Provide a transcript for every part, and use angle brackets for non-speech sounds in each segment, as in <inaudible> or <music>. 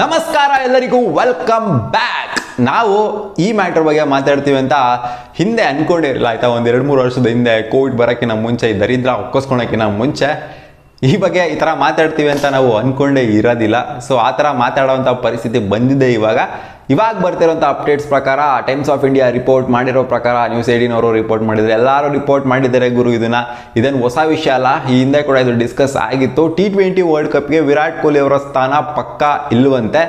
ನಮಸ್ಕಾರ ಎಲ್ಲರಿಗೂ welcome back ನಾವು ಈ ಮ್ಯಾಟರ್ ಬಗ್ಗೆ ಮಾತಾಡ್ತೀವಿ ಅಂತ ಹಿಂದೆ ಅನ್ಕೊಂಡಿರಲಿಲ್ಲ ಆಯ್ತಾ ಒಂದು ಎರಡು ಮೂರು ವರ್ಷದ ಹಿಂದೆ ಕೋವಿಡ್ ಬರೋಕ್ಕಿಂತ ಮುಂಚೆ ದರಿದ್ರ ಒಕ್ಕಸ್ಕೊಳಕ್ಕಿಂತ ಮುಂಚೆ ಈ ಬಗ್ಗೆ ಈ ಥರ ಮಾತಾಡ್ತೀವಿ ಅಂತ ನಾವು ಅನ್ಕೊಂಡೇ ಇರೋದಿಲ್ಲ. ಸೊ ಆ ಥರ ಮಾತಾಡೋವಂಥ ಪರಿಸ್ಥಿತಿ ಬಂದಿದೆ ಇವಾಗ. ಇವಾಗ ಬರ್ತಿರೋಂಥ ಅಪ್ಡೇಟ್ಸ್ ಪ್ರಕಾರ ಟೈಮ್ಸ್ ಆಫ್ ಇಂಡಿಯಾ ರಿಪೋರ್ಟ್ ಮಾಡಿರೋ ಪ್ರಕಾರ ನ್ಯೂಸ್ ಏಡಿನವರು ರಿಪೋರ್ಟ್ ಮಾಡಿದರೆ. ಎಲ್ಲರೂ ರಿಪೋರ್ಟ್ ಮಾಡಿದ್ದಾರೆ ಗುರು ಇದನ್ನು. ಇದನ್ನು ಹೊಸ ವಿಷಯ ಅಲ್ಲ. ಈ ಹಿಂದೆ ಕೂಡ ಇದು ಡಿಸ್ಕಸ್ ಆಗಿತ್ತು. ಟಿ ಟ್ವೆಂಟಿ ವರ್ಲ್ಡ್ ಕಪ್ಗೆ ವಿರಾಟ್ ಕೊಹ್ಲಿ ಅವರ ಸ್ಥಾನ ಪಕ್ಕಾ ಇಲ್ಲವಂತೆ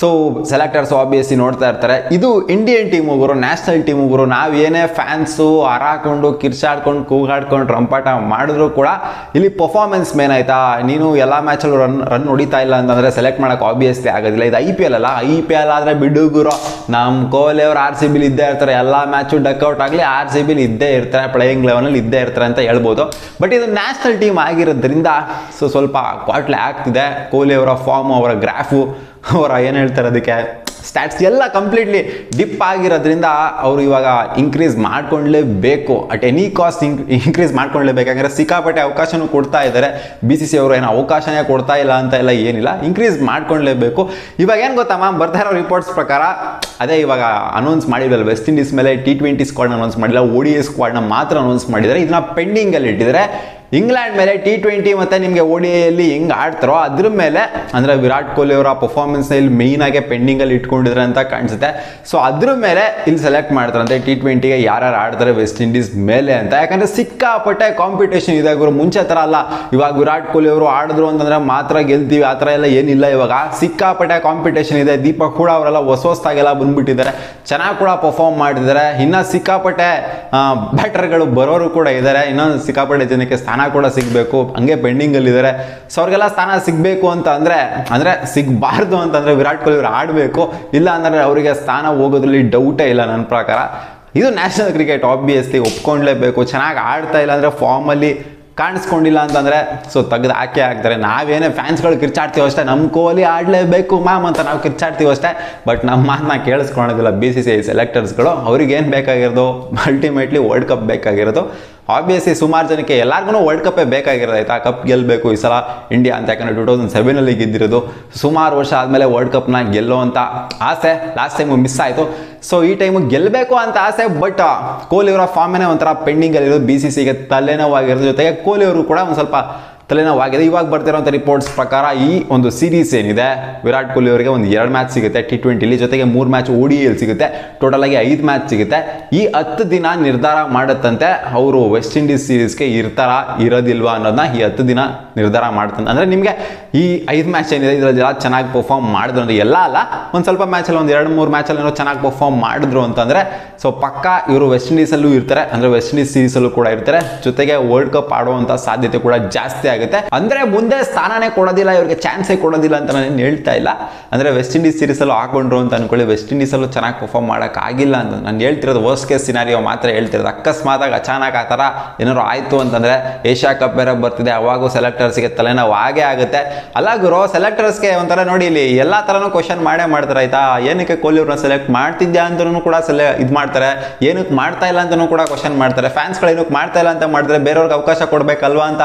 ಸೊ ಸೆಲೆಕ್ಟರ್ಸ್ ಆಬ್ವಿಯಸ್ಲಿ ನೋಡ್ತಾ ಇರ್ತಾರೆ. ಇದು ಇಂಡಿಯನ್ ಟೀಮ್ ಹೋಗೋರು ನ್ಯಾಷನಲ್ ಟೀಮ್ ಹೋಗೋರು ನಾವು ಏನೇ ಫ್ಯಾನ್ಸು ಹರಾಕೊಂಡು, ಕಿರ್ಚಾಡ್ಕೊಂಡು, ಕೂಗಾಡ್ಕೊಂಡು ರಂಪಾಟ ಮಾಡಿದ್ರು ಕೂಡ ಇಲ್ಲಿ ಪರ್ಫಾರ್ಮೆನ್ಸ್ ಮೇನ್ ಆಯ್ತಾ? ನೀನು ಎಲ್ಲ ಮ್ಯಾಚಲ್ಲೂ ರನ್ ರನ್ ಹೊಡಿತಾ ಇಲ್ಲ ಅಂತಂದ್ರೆ ಸೆಲೆಕ್ಟ್ ಮಾಡೋಕೆ ಆಬ್ವಿಯಸ್ಲಿ ಆಗೋದಿಲ್ಲ. ಇದು ಐ ಪಿ ಎಲ್ ಅಲ್ಲ. ಐ ಪಿ ಎಲ್ ಆದರೆ ಬಿಡುಗುರು ನಮ್ಮ ಅವ್ರು ಆರ್ ಸಿ ಬಿಲಿ ಇದ್ದೇ ಇರ್ತಾರೆ. ಎಲ್ಲ ಮ್ಯಾಚು ಡಕ್ಔಟ್ ಆಗಲಿ ಆರ್ ಸಿ ಬಿಲ್ ಇದ್ದೇ ಇರ್ತಾರೆ. ಪ್ಲೇಯಿಂಗ್ ಲೆವೆನಲ್ಲಿ ಇದ್ದೇ ಇರ್ತಾರೆ ಅಂತ ಹೇಳ್ಬೋದು. ಬಟ್ ಇದು ನ್ಯಾಷನಲ್ ಟೀಮ್ ಆಗಿರೋದ್ರಿಂದ ಸೊ ಸ್ವಲ್ಪ ಕ್ವಾಟ್ಲಿ ಆಗ್ತಿದೆ. ಕೊಹ್ಲಿ ಅವರ ಫಾರ್ಮ್ ಅವರ ಗ್ರಾಫು <laughs> ಅವರ ಏನು ಹೇಳ್ತಾರೆ ಅದಕ್ಕೆ? ಸ್ಟ್ಯಾಟ್ಸ್ ಎಲ್ಲ ಕಂಪ್ಲೀಟ್ಲಿ ಡಿಪ್ ಆಗಿರೋದ್ರಿಂದ ಅವರು ಇವಾಗ ಇನ್ಕ್ರೀಸ್ ಮಾಡ್ಕೊಳ್ಳೇಬೇಕು ಅಟ್ ಎನಿ ಕಾಸ್ಟ್ ಇನ್ಕ್ರೀಸ್ ಮಾಡ್ಕೊಳ್ಳೇಬೇಕು ಯಾಕಂದರೆ ಸಿಕ್ಕಾಪಟ್ಟೆ ಅವಕಾಶನೂ ಕೊಡ್ತಾ ಇದ್ದಾರೆ. ಬಿ ಸಿ ಸಿ ಅವರು ಏನು ಅವಕಾಶನೇ ಕೊಡ್ತಾ ಇಲ್ಲ ಅಂತ ಎಲ್ಲ ಏನಿಲ್ಲ. ಇನ್ಕ್ರೀಸ್ ಮಾಡ್ಕೊಳ್ಳೇಬೇಕು ಇವಾಗ ಏನು ಗೊತ್ತಮ್ಮ ಬರ್ತಾ ಇರೋ ರಿಪೋರ್ಟ್ಸ್ ಪ್ರಕಾರ ಅದೇ ಇವಾಗ ಅನೌನ್ಸ್ ಮಾಡಿದ್ರಲ್ಲ ವೆಸ್ಟ್ ಇಂಡೀಸ್ ಮೇಲೆ ಟಿ ಟ್ವೆಂಟಿ ಸ್ಕ್ವಾಡ್ನ ಅನೌನ್ಸ್ ಮಾಡಿಲ್ಲ ಓ ಡಿ ಸ್ಕ್ವಾಡ್ನ ಮಾತ್ರ ಅನೌನ್ಸ್ ಮಾಡಿದ್ದಾರೆ. ಇದನ್ನ ಪೆಂಡಿಂಗಲ್ಲಿ ಇಟ್ಟಿದ್ದಾರೆ. ಇಂಗ್ಲೆಂಡ್ ಮೇಲೆ ಟಿ ಟ್ವೆಂಟಿ ಮತ್ತೆ ನಿಮಗೆ ಓಡಿಯಲ್ಲಿ ಹೆಂಗ್ ಆಡ್ತಾರೋ ಅದ್ರ ಮೇಲೆ ಅಂದ್ರೆ ವಿರಾಟ್ ಕೊಹ್ಲಿ ಅವರ ಪರ್ಫಾರ್ಮೆನ್ಸ್ ಇಲ್ಲಿ ಮೇಯ್ನಾಗೆ ಆಗಿ ಪೆಂಡಿಂಗ್ ಅಲ್ಲಿ ಇಟ್ಕೊಂಡಿದ್ರೆ ಅಂತ ಕಾಣಿಸುತ್ತೆ. ಸೊ ಅದ್ರ ಮೇಲೆ ಇಲ್ಲಿ ಸೆಲೆಕ್ಟ್ ಮಾಡ್ತಾರಂತೆ ಟಿ ಟ್ವೆಂಟಿಗೆ ಯಾರ್ಯಾರು ಆಡ್ತಾರೆ ವೆಸ್ಟ್ ಇಂಡೀಸ್ ಮೇಲೆ ಅಂತ. ಯಾಕಂದ್ರೆ ಸಿಕ್ಕಾಪಟ್ಟೆ ಕಾಂಪಿಟೇಷನ್ ಇದೆ ಗುರು. ಮುಂಚೆ ಥರ ಅಲ್ಲ. ಇವಾಗ ವಿರಾಟ್ ಕೊಹ್ಲಿ ಅವರು ಆಡಿದ್ರು ಅಂತಂದ್ರೆ ಮಾತ್ರ ಗೆಲ್ತೀವಿ. ಆ ಥರ ಎಲ್ಲ ಏನಿಲ್ಲ ಇವಾಗ. ಸಿಕ್ಕಾಪಟ್ಟೆ ಕಾಂಪಿಟೇಷನ್ ಇದೆ. ದೀಪಕ್ ಕೂಡ ಅವರೆಲ್ಲ ಹೊಸ ಹೊಸದಾಗೆಲ್ಲ ಬಂದ್ಬಿಟ್ಟಿದ್ದಾರೆ. ಚೆನ್ನಾಗಿ ಕೂಡ ಪರ್ಫಾರ್ಮ್ ಮಾಡಿದ್ದಾರೆ ಇನ್ನ ಸಿಕ್ಕಾಪಟ್ಟೆ ಬ್ಯಾಟರ್ಗಳು ಬರೋರು ಕೂಡ ಇದ್ದಾರೆ. ಇನ್ನೊಂದು ಸಿಕ್ಕಾಪಟ್ಟೆ ಜನಕ್ಕೆ ಸ್ಥಾನ ಕೂಡ ಸಿಗಬೇಕು. ಹಂಗೆ ಪೆಂಡಿಂಗ್ ಅಲ್ಲಿ ಇದ್ದಾರೆ ಸೊ ಅವ್ರಿಗೆಲ್ಲ ಸ್ಥಾನ ಸಿಗಬೇಕು ಅಂತ ಅಂದ್ರೆ, ಅಂದರೆ ಸಿಗಬಾರ್ದು ಅಂತಂದ್ರೆ ವಿರಾಟ್ ಕೊಹ್ಲಿ ಅವ್ರು ಆಡಬೇಕು. ಇಲ್ಲ ಅಂದ್ರೆ ಅವರಿಗೆ ಸ್ಥಾನ ಹೋಗೋದ್ರಲ್ಲಿ ಡೌಟೇ ಇಲ್ಲ ನನ್ನ ಪ್ರಕಾರ. ಇದು ನ್ಯಾಷನಲ್ ಕ್ರಿಕೆಟ್ ಆಬ್ವಿಯಸ್ಲಿ ಒಪ್ಕೊಂಡ್ಲೇಬೇಕು. ಚೆನ್ನಾಗಿ ಆಡ್ತಾ ಇಲ್ಲ ಅಂದ್ರೆ ಫಾರ್ಮಲ್ಲಿ ಕಾಣಿಸ್ಕೊಂಡಿಲ್ಲ ಅಂತಂದ್ರೆ ಸೊ ತೆಗೆದು ಹಾಕಿ ಹಾಕ್ತಾರೆ. ನಾವೇನೇ ಫ್ಯಾನ್ಸ್ಗಳು ಕಿರ್ಚಾಡ್ತೀವಿ ಅಷ್ಟೇ ನಮ್ಮ ಕೊಹ್ಲಿ ಆಡಲೇಬೇಕು ಮ್ಯಾಮ್ ಅಂತ ನಾವು ಕಿರ್ಚಾಡ್ತೀವಿ ಅಷ್ಟೇ. ಬಟ್ ನಮ್ಮ ಮಾತನ್ನ ಕೇಳಿಸ್ಕೊಳೋದಿಲ್ಲ ಬಿ ಸಿ ಸಿ ಐ ಸೆಲೆಕ್ಟರ್ಸ್ಗಳು ಅವ್ರಿಗೇನು ಬೇಕಾಗಿರೋದು? ಅಲ್ಟಿಮೇಟ್ಲಿ ವರ್ಲ್ಡ್ ಕಪ್ ಬೇಕಾಗಿರೋದು? ಆಬ್ವಿಯಸ್ಲಿ ಸುಮಾರು ಜನಕ್ಕೆ ಎಲ್ಲರಿಗೂ ವರ್ಲ್ಡ್ ಕಪ್ಪೇ ಬೇಕಾಗಿರೋದು ಆಯ್ತಾ ಕಪ್ ಗೆಲ್ಲಬೇಕು ಈ ಸಲ ಇಂಡಿಯಾ ಅಂತ ಯಾಕಂದರೆ ಟೂ ತೌಸಂಡ್ ಸೆವೆನಲ್ಲಿ ಗೆದ್ದಿರೋದು. ಸುಮಾರು ವರ್ಷ ಆದಮೇಲೆ ವರ್ಲ್ಡ್ ಕಪ್ನ ಗೆಲ್ಲೋ ಅಂತ ಆಸೆ ಲಾಸ್ಟ್ ಟೈಮು ಮಿಸ್ ಆಯಿತು. ಸೊ ಈ ಟೈಮು ಗೆಲ್ಲಬೇಕು ಅಂತ ಆಸೆ ಬಟ್ ಕೊಹ್ಲಿ ಅವರ ಫಾರ್ಮೇನೆ ಒಂಥರ ಪೆಂಡಿಂಗಲ್ಲಿರೋದು ಬಿ ಸಿ ಸಿಗೆ ತಲೆನೋವಾಗಿರೋದ್ರ ಜೊತೆಗೆ ಕೊಹ್ಲಿ ಅವರು ಕೂಡ ಒಂದು ಸ್ವಲ್ಪ ತಲೆನೋವಾಗಿದೆ. ಇವಾಗ ಬರ್ತಿರೋಂಥ ರಿಪೋರ್ಟ್ಸ್ ಪ್ರಕಾರ ಈ ಒಂದು ಸೀರೀಸ್ ಏನಿದೆ, ವಿರಾಟ್ ಕೊಹ್ಲಿ ಅವರಿಗೆ ಒಂದು ಎರಡು ಮ್ಯಾಚ್ ಸಿಗುತ್ತೆ. ಟಿ ಟ್ವೆಂಟಿಲಿ ಜೊತೆಗೆ ಮೂರು ಮ್ಯಾಚ್ ಓ ಡಿ ಎಲ್ ಸಿಗುತ್ತೆ. ಟೋಟಲ್ ಆಗಿ ಐದು ಮ್ಯಾಚ್ ಸಿಗುತ್ತೆ. ಈ ಹತ್ತು ದಿನ ನಿರ್ಧಾರ ಮಾಡುತ್ತಂತೆ. ಅವರು ವೆಸ್ಟ್ ಇಂಡೀಸ್ ಸೀರೀಸ್ಗೆ ಇರ್ತಾರ, ಇರೋದಿಲ್ವಾ ಅನ್ನೋದನ್ನ ಈ ಹತ್ತು ದಿನ ನಿರ್ಧಾರ ಮಾಡ್ತಂತೆ ಅಂದರೆ ನಿಮಗೆ ಈ ಐದು ಮ್ಯಾಚ್ ಏನಿದೆ, ಇದರಲ್ಲಿ ಎಲ್ಲ ಚೆನ್ನಾಗಿ ಪರ್ಫಾರ್ಮ್ ಮಾಡಿದ್ರು ಅಂದರೆ, ಎಲ್ಲ ಅಲ್ಲ, ಒಂದು ಸ್ವಲ್ಪ ಮ್ಯಾಚಲ್ಲಿ ಒಂದು ಎರಡು ಮೂರು ಮ್ಯಾಚಲ್ಲಿ ಏನೋ ಚೆನ್ನಾಗಿ ಪರ್ಫಾರ್ಮ್ ಮಾಡಿದ್ರು ಅಂತಂದರೆ ಸೊ ಪಕ್ಕ ಇವರು ವೆಸ್ಟ್ ಇಂಡೀಸಲ್ಲೂ ಇರ್ತಾರೆ. ಅಂದರೆ ವೆಸ್ಟ್ ಇಂಡೀಸ್ ಸೀರೀಸಲ್ಲೂ ಕೂಡ ಇರ್ತಾರೆ. ಜೊತೆಗೆ ವರ್ಲ್ಡ್ ಕಪ್ ಆಡುವಂಥ ಸಾಧ್ಯತೆ ಕೂಡ ಜಾಸ್ತಿ ಆಗುತ್ತೆ. ಅಂದ್ರೆ ಮುಂದೆ ಸ್ಥಾನನೇ ಕೊಡೋದಿಲ್ಲ, ಇವ್ರಿಗೆ ಚಾನ್ಸ್ ಕೊಡೋದಿಲ್ಲ ಅಂತ ನಾನು ಹೇಳ್ತಾ ಇಲ್ಲ. ಅಂದ್ರೆ ವೆಸ್ಟ್ ಇಂಡೀಸ್ ಸೀರೀಸ್ ಅಲ್ಲೂ ಹಾಕೊಂಡ್ರು ಅಂತ ಅನ್ಕೊಳ್ಳಿ. ವೆಸ್ಟ್ ಇಂಡೀಸ್ ಅಲ್ಲೂ ಚೆನ್ನಾಗಿ ಪರ್ಫಾರ್ಮ್ ಮಾಡಕ್ ಆಗಿಲ್ಲ ಅಂತ ನಾನು ಹೇಳ್ತಿರೋದು. ವರ್ಸ್ಟ್ ಕೇಸ್ ಸಿನಾರಿಯೋ ಮಾತ್ರ ಹೇಳ್ತಿರೋದು. ಅಕಸ್ಮಾತ್ ಅಚಾನಕ್ ಆ ತರ ಏನಾದ್ರು ಆಯ್ತು ಅಂತಂದ್ರೆ ಏಷ್ಯಾ ಕಪ್ ಬೇರೆ ಬರ್ತಿದೆ. ಅವಾಗೂ ಸೆಲೆಕ್ಟರ್ಸ್ಗೆ ತಲೆನೋವು ಹಾಗೆ ಆಗುತ್ತೆ. ಅಲ್ಲ ಗುರು ಸೆಲೆಕ್ಟರ್ಸ್ಗೆ ಒಂಥರ ನೋಡಿ ಇಲ್ಲಿ ಎಲ್ಲಾ ಥರನೂ ಕ್ವಶನ್ ಮಾಡೇ ಮಾಡ್ತಾರೆ, ಆಯ್ತಾ? ಏನಕ್ಕೆ ಕೊಹ್ಲಿ ಅವ್ರನ್ನ ಸೆಲೆಕ್ಟ್ ಮಾಡ್ತಿದ್ಯಾ ಅಂತಲೂ ಕೂಡ ಸೆಲೆ ಇದು ಮಾಡ್ತಾರೆ. ಏನಕ್ಕೆ ಮಾಡ್ತಾ ಇಲ್ಲ ಅಂತಲೂ ಕೂಡ ಕ್ವಶನ್ ಮಾಡ್ತಾರೆ. ಫ್ಯಾನ್ಸ್ಗಳು ಏನಕ್ಕೆ ಮಾಡ್ತಾ ಇಲ್ಲ ಅಂತ ಮಾಡಿದ್ರೆ ಬೇರೆಯವ್ರಿಗೆ ಅವಕಾಶ ಕೊಡ್ಬೇಕಲ್ವಾ ಅಂತ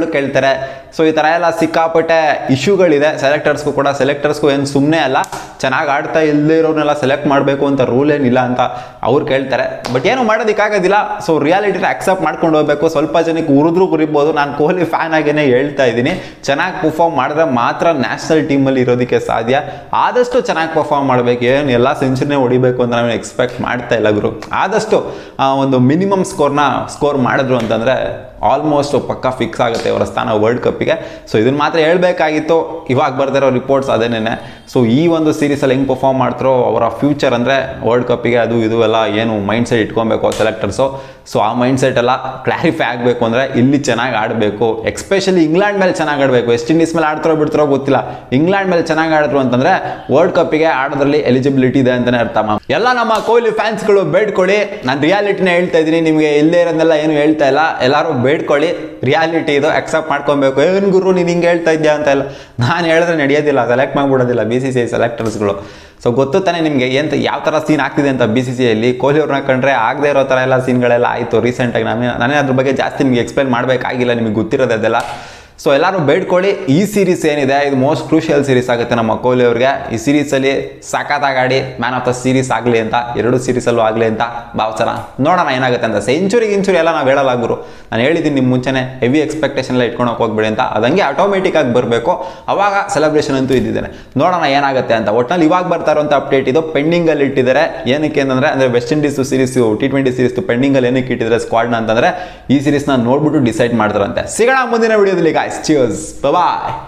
ಕೇಳ್ತಾರೆ. ಸೊ ಈ ಥರ ಎಲ್ಲ ಸಿಕ್ಕಾಪಟ್ಟೆ ಇಶ್ಯೂಗಳಿದೆ ಸೆಲೆಕ್ಟರ್ಸ್ಗೂ ಕೂಡ ಸೆಲೆಕ್ಟರ್ಸ್ಗೂ ಏನು ಸುಮ್ಮನೆ ಅಲ್ಲ, ಚೆನ್ನಾಗಿ ಆಡ್ತಾ ಇಲ್ಲದೇ ಇರೋರ್ನೆಲ್ಲ ಸೆಲೆಕ್ಟ್ ಮಾಡಬೇಕು ಅಂತ ರೂಲ್ ಏನಿಲ್ಲ ಅಂತ ಅವ್ರು ಕೇಳ್ತಾರೆ. ಬಟ್ ಏನು ಮಾಡೋದಕ್ಕಾಗೋದಿಲ್ಲ. ಸೊ ರಿಯಾಲಿಟಿನ ಅಕ್ಸೆಪ್ಟ್ ಮಾಡ್ಕೊಂಡು ಹೋಗ್ಬೇಕು. ಸ್ವಲ್ಪ ಜನಕ್ಕೆ ಉರಿದ್ರು ಉರಿಬೋದು. ನಾನು ಕೊಹ್ಲಿ ಫ್ಯಾನ್ ಆಗೇನೆ ಹೇಳ್ತಾ ಇದ್ದೀನಿ. ಚೆನ್ನಾಗಿ ಪರ್ಫಾರ್ಮ್ ಮಾಡಿದ್ರೆ ಮಾತ್ರ ನ್ಯಾಷನಲ್ ಟೀಮಲ್ಲಿ ಇರೋದಕ್ಕೆ ಸಾಧ್ಯ. ಆದಷ್ಟು ಚೆನ್ನಾಗಿ ಪರ್ಫಾರ್ಮ್ ಮಾಡಬೇಕು. ಏನು ಎಲ್ಲ ಸೆಂಚುರಿನೇ ಹೊಡಿಬೇಕು ಅಂತ ನಾವು ಎಕ್ಸ್ಪೆಕ್ಟ್ ಮಾಡ್ತಾ ಇಲ್ಲ ಗುರು. ಆದಷ್ಟು ಒಂದು ಮಿನಿಮಮ್ ಸ್ಕೋರ್ನ ಸ್ಕೋರ್ ಮಾಡಿದ್ರು ಅಂತಂದರೆ ಆಲ್ಮೋಸ್ಟ್ ಪಕ್ಕ ಫಿಕ್ಸ್ ಆಗುತ್ತೆ. ಅವರ ಸ್ಥಾನ ವರ್ಲ್ಡ್ ಕಪ್ಪಿಗೆ ಸೊ ಇದನ್ನ ಮಾತ್ರ ಹೇಳಬೇಕಾಗಿತ್ತು. ಇವಾಗ ಬರ್ದಿರೋ ರಿಪೋರ್ಟ್ಸ್ ಅದೇನೇ ಸೊ ಈ ಒಂದು ಸೀರೀಸಲ್ಲಿ ಹೆಂಗೆ ಪರ್ಫಾರ್ಮ್ ಮಾಡ್ತಾರೋ ಅವರ ಫ್ಯೂಚರ್ ಅಂದರೆ ವರ್ಲ್ಡ್ ಕಪ್ಪಿಗೆ ಅದು ಇದು ಎಲ್ಲ ಏನು ಮೈಂಡ್ ಸೆಟ್ ಇಟ್ಕೊಬೇಕು ಸೆಲೆಕ್ಟರ್ಸು ಸೊ ಆ ಮೈಂಡ್ ಸೆಟ್ ಎಲ್ಲ ಕ್ಲಾರಿಫೈ ಆಗಬೇಕು ಅಂದರೆ ಇಲ್ಲಿ ಚೆನ್ನಾಗಿ ಆಡಬೇಕು. ಎಕ್ಸ್ಪೆಷಲಿ ಇಂಗ್ಲೆಂಡ್ ಮೇಲೆ ಚೆನ್ನಾಗಿ ಆಡಬೇಕು. ವೆಸ್ಟ್ ಇಂಡೀಸ್ ಮೇಲೆ ಆಡ್ತಾರೋ ಬಿಡ್ತಾರೋ ಗೊತ್ತಿಲ್ಲ. ಇಂಗ್ಲೆಂಡ್ ಮೇಲೆ ಚೆನ್ನಾಗಿ ಆಡಿದ್ರು ಅಂತಂದ್ರೆ ವರ್ಲ್ಡ್ ಕಪ್ಪಿಗೆ ಆಡೋದ್ರಲ್ಲಿ ಎಲಿಜಿಬಿಲಿಟಿ ಇದೆ ಅಂತಾನೆ ಅರ್ಥ ಎಲ್ಲ ನಮ್ಮ ಕೊಹ್ಲಿ ಫ್ಯಾನ್ಸ್ಗಳು ಬೇಡ್ಕೊಳ್ಳಿ. ನಾನು ರಿಯಾಲಿಟಿನ ಹೇಳ್ತಾ ಇದ್ದೀನಿ. ನಿಮಗೆ ಇಲ್ಲೇ ಇರೋದನ್ನೆಲ್ಲ ಏನು ಹೇಳ್ತಾ ಇಲ್ಲ. ಎಲ್ಲರೂ ಬೇಡ್ಕೊಳ್ಳಿ. ರಿಯಾಲಿಟಿ ಇದು ಅಕ್ಸೆಪ್ಟ್ ಮಾಡ್ಕೊಬೇಕು. ಏನು ಗುರು, ನೀನು ಹಿಂಗೆ ಹೇಳ್ತಾ ಇದ್ಯಾ ಅಂತ ಎಲ್ಲ. ನಾನು ಹೇಳಿದ್ರೆ ನಡೆಯೋದಿಲ್ಲ ಸೆಲೆಕ್ಟ್ ಮಾಡ್ಬಿಡೋದಿಲ್ಲ ಬಿ ಸಿ ಸಿ ಐ ಸೆಲೆಕ್ಟರ್ಸ್ಗಳು ಸೊ ಗೊತ್ತು ತಾನೇ ನಿಮಗೆ ಎಂತ ಯಾವ ಥರ ಸೀನ್ ಆಗ್ತಿದೆ ಅಂತ ಬಿ ಸಿ ಸಿಯಲ್ಲಿ ಕೊಹ್ಲಿ ಅವ್ರನ್ನ ಕಂಡ್ರೆ ಆಗದೆ ಇರೋ ಥರ ಎಲ್ಲ ಸೀನ್ಗಳೆಲ್ಲ ಆಯಿತು ರೀಸೆಂಟಾಗಿ ನಾನೇ ನಾನೇ ಅದ್ರ ಬಗ್ಗೆ ಜಾಸ್ತಿ ನಿಮಗೆ ಎಕ್ಸ್ಪ್ಲೈನ್ ಮಾಡಬೇಕಾಗಿಲ್ಲ, ನಿಮಗೆ ಗೊತ್ತಿರೋದು ಅದೆಲ್ಲ. ಸೊ ಎಲ್ಲರೂ ಬೇಡ್ಕೊಳ್ಳಿ. ಈ ಸೀರೀಸ್ ಏನಿದೆ, ಇದು ಮೋಸ್ಟ್ ಕ್ರೂಷಿಯಲ್ ಸೀರೀಸ್ ಆಗುತ್ತೆ ನಮ್ಮ ಕೊಹ್ಲಿ ಅವ್ರಿಗೆ. ಈ ಸೀರೀಸಲ್ಲಿ ಸಖತ್ತಾಗಿ ಆಡಿ ಮ್ಯಾನ್ ಆಫ್ ದ ಸೀರೀಸ್ ಆಗಲಿ ಅಂತ, ಎರಡು ಸೀರೀಸಲ್ಲೂ ಆಗಲಿ ಅಂತ ಭಾವಿಸೋಣ. ನೋಡೋಣ ಏನಾಗುತ್ತೆ ಅಂತ. ಸೆಂಚುರಿ ಗಿಂಚುರಿ ಎಲ್ಲ ನಾವು ಹೇಳಲ್ಲ ಗುರು. ನಾನು ಹೇಳಿದ್ದೀನಿ ನಿಮ್ಮ ಮುಂಚೆನೆ ಹೆವಿ ಎಕ್ಸ್ಪೆಕ್ಟೇಷನ್ ಎಲ್ಲ ಇಟ್ಕೊಂಡು ಹೋಗ್ಬೇಡಿ ಅಂತ. ಅದಂಗೆ ಆಟೋಮೆಟಿಕ್ ಆಗಿ ಬರಬೇಕು. ಅವಾಗ ಸೆಲೆಬ್ರೇಷನ್ ಅಂತೂ ಇದ್ದಿದ್ದೇನೆ. ನೋಡೋಣ ಏನಾಗುತ್ತೆ ಅಂತ. ಒಟ್ನಲ್ಲಿ ಇವಾಗ ಬರ್ತಾ ಇರುವಂಥ ಅಪ್ಡೇಟ್ ಇದು ಪೆಂಡಿಂಗಲ್ಲಿ ಇಟ್ಟಿದ್ದಾರೆ. ಏನಕ್ಕೆ ಅಂತಂದರೆ, ಅಂದರೆ West Indies series T twenty series ಪೆಂಡಿಂಗಲ್ಲಿ ಏನಕ್ಕೆ ಇಟ್ಟಿದ್ದಾರೆ ಸ್ಕ್ವಾಡ್ನ ಅಂತಂದರೆ, ಈ ಸೀರೀಸ್ನ ನೋಡ್ಬಿಟ್ಟು ಡಿಸೈಡ್ ಮಾಡ್ತಾರಂತೆ. ಸಿಗೋಣ ಮುಂದಿನ ವಿಡಿಯೋದಲ್ಲಿ guys. Cheers. Bye bye.